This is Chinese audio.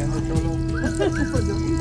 Yang.